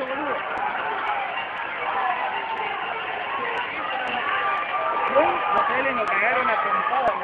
mucho, boludo. Los L nos cagaron a trompada, boludo.